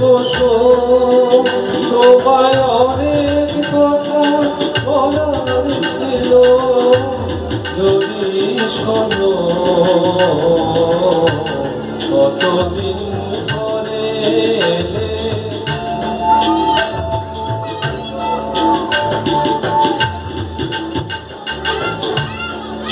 বসো তোমায় অনেক কথা বলার ছিল। যদি শোনো কতদিন পরে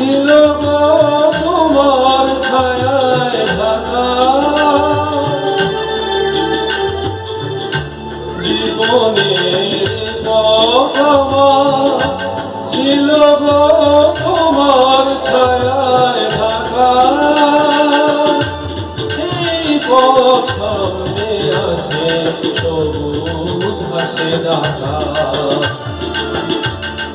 ছিল তোমার ছায়ায় ঢাকা। জীবনের কথা ছিল তোমার ছায়ায় ঢাকা। সেই পথ আছে সবুজ হাসে ডাকা